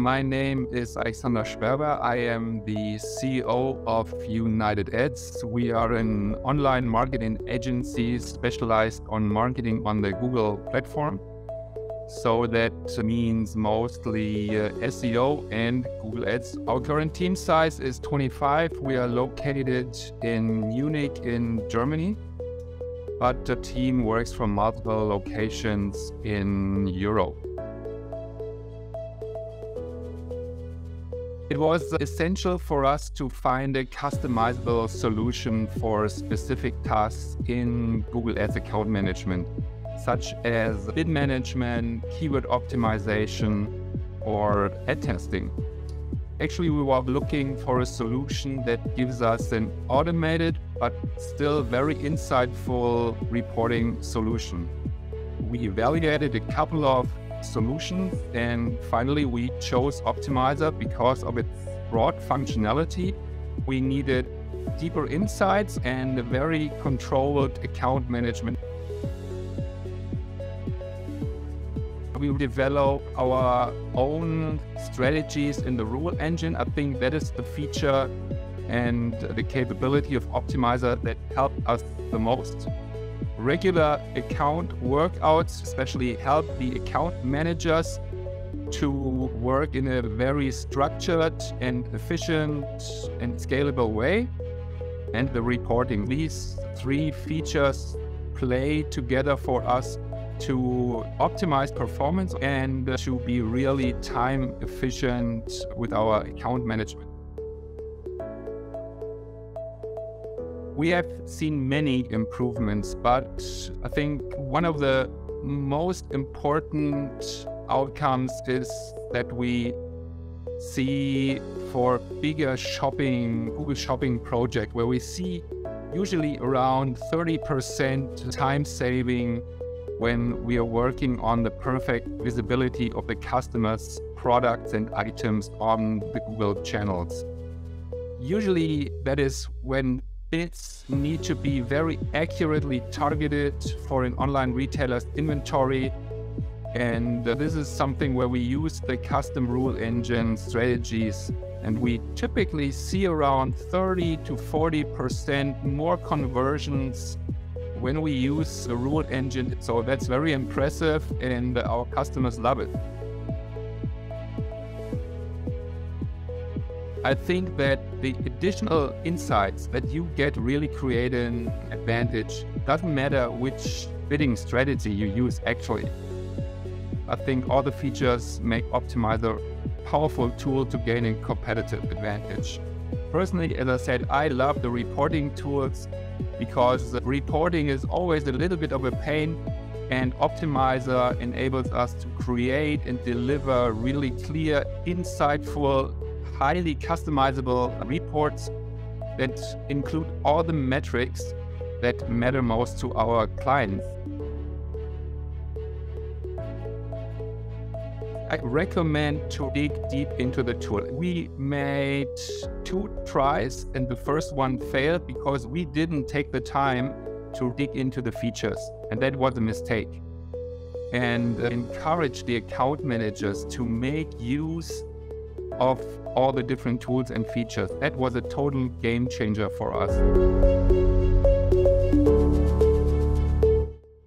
My name is Alexander Sperber. I am the CEO of United Ads. We are an online marketing agency specialized on marketing on the Google platform. So that means mostly uh, SEO and Google Ads. Our current team size is 25. We are located in Munich in Germany, but the team works from multiple locations in Europe. It was essential for us to find a customizable solution for specific tasks in Google Ads account management, such as bid management, keyword optimization, or ad testing. Actually, we were looking for a solution that gives us an automated but still very insightful reporting solution. We evaluated a couple of solutions. And finally, we chose Optmyzr because of its broad functionality. We needed deeper insights and a very controlled account management. We develop our own strategies in the rule engine. I think that is the feature and the capability of Optmyzr that helped us the most regular account workouts, especially help the account managers to work in a very structured and efficient and scalable way. And the reporting. These three features play together for us to optimize performance and to be really time efficient with our account management. We have seen many improvements, but I think one of the most important outcomes is that we see for bigger shopping, Google Shopping project, where we see usually around 30% time saving when we are working on the perfect visibility of the customer's products and items on the Google channels. Usually that is when bids need to be very accurately targeted for an online retailer's inventory. And this is something where we use the custom rule engine strategies. And we typically see around 30 to 40% more conversions when we use the rule engine. So that's very impressive, and our customers love it. I think that the additional insights that you get really create an advantage. Doesn't matter which bidding strategy you use actually. I think all the features make Optmyzr a powerful tool to gain a competitive advantage. Personally, as I said, I love the reporting tools because reporting is always a little bit of a pain and Optmyzr enables us to create and deliver really clear, insightful highly customizable reports that include all the metrics that matter most to our clients. I recommend to dig deep into the tool. We made two tries and the first one failed because we didn't take the time to dig into the features. And that was a mistake. And encourage the account managers to make use of all the different tools and features. That was a total game changer for us.